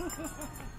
Ha, ha, ha.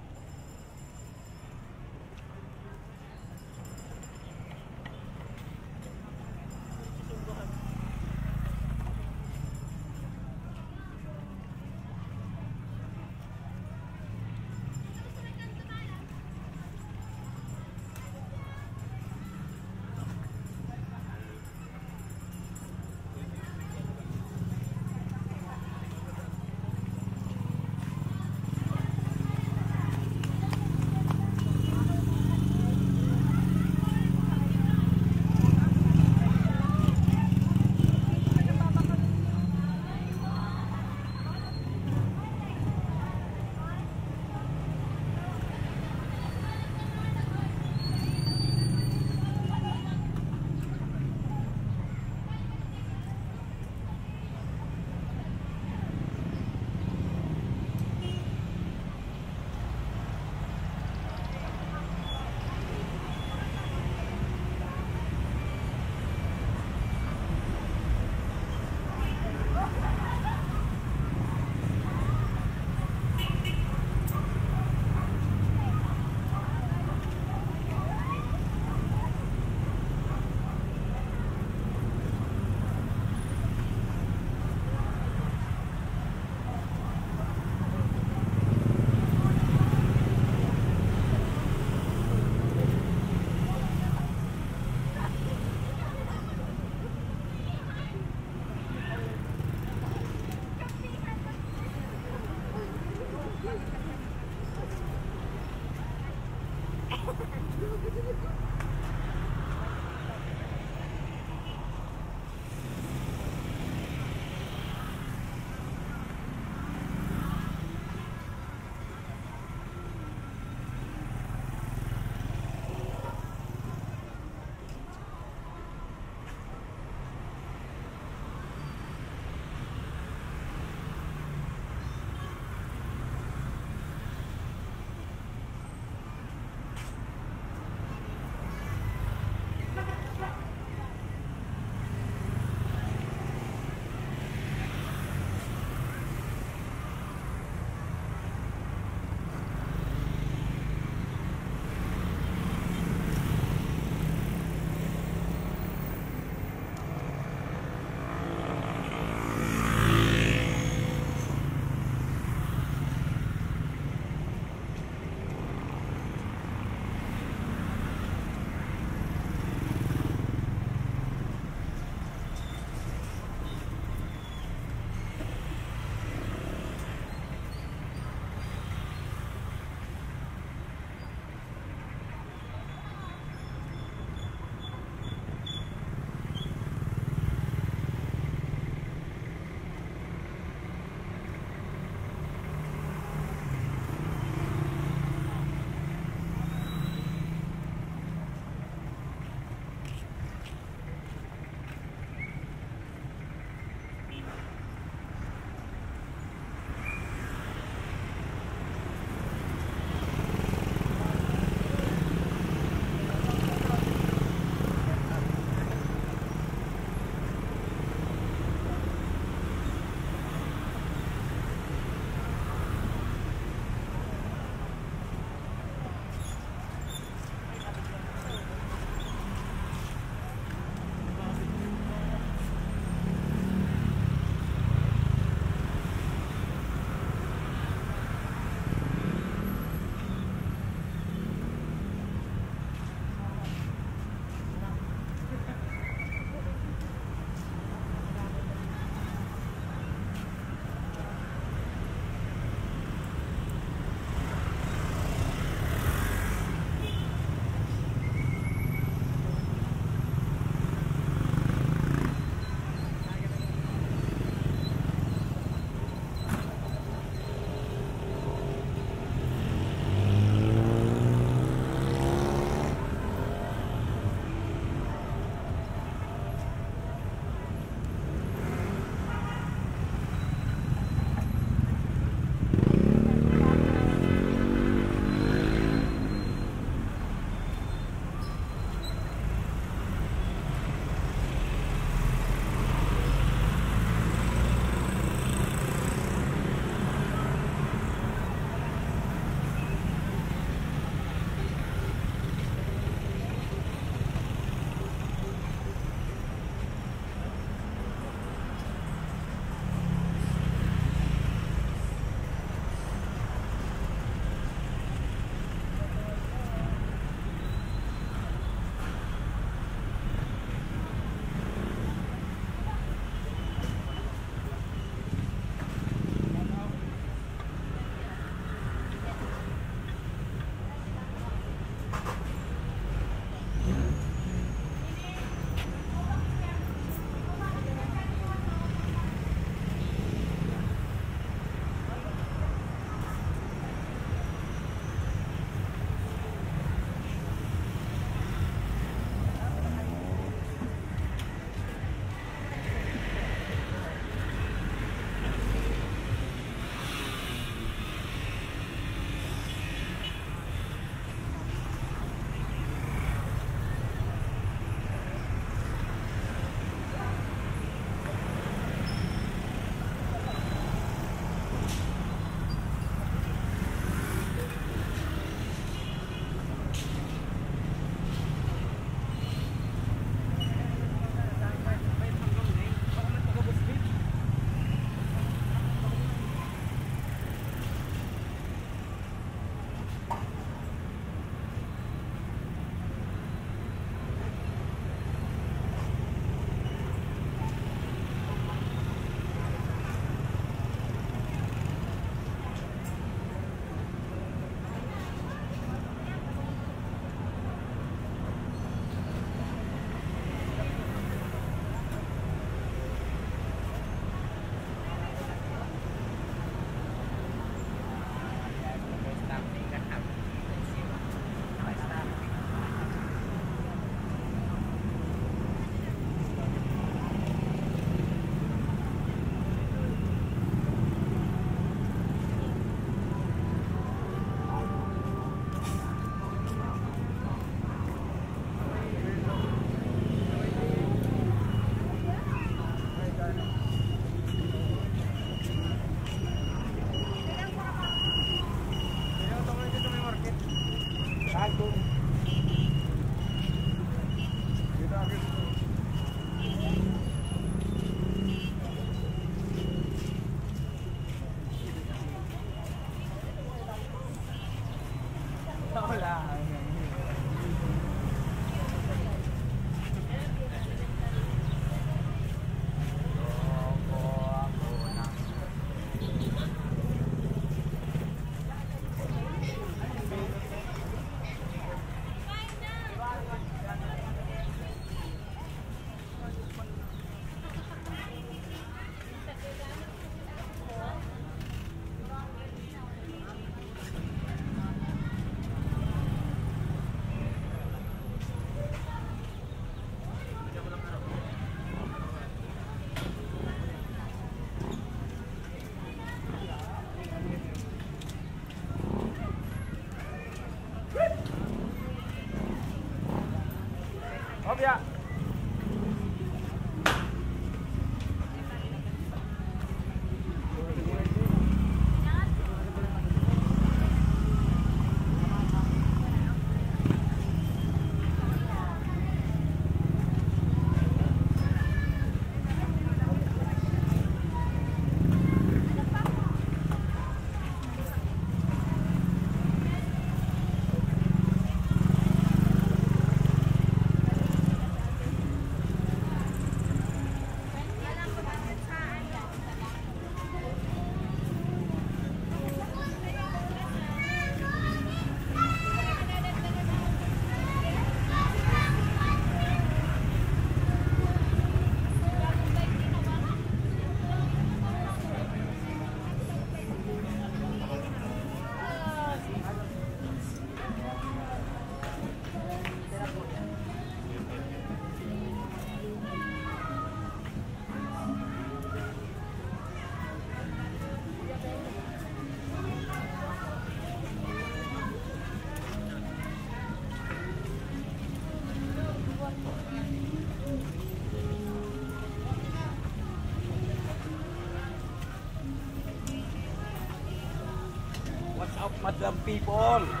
People.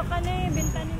Ano, kano yung eh, binta?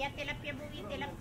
ya te la pierdo bien, te la